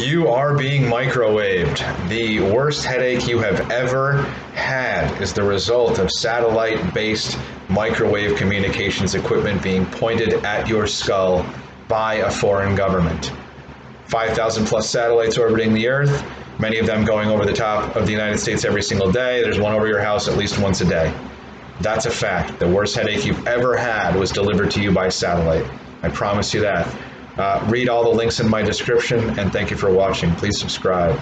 You are being microwaved. The worst headache you have ever had is the result of satellite based microwave communications equipment being pointed at your skull by a foreign government. 5,000 plus satellites orbiting the Earth, many of them going over the top of the United States every single day. There's one over your house at least once a day. That's a fact. The worst headache you've ever had was delivered to you by satellite. I promise you that. Uh, read all the links in my description and thank you for watching. Please subscribe.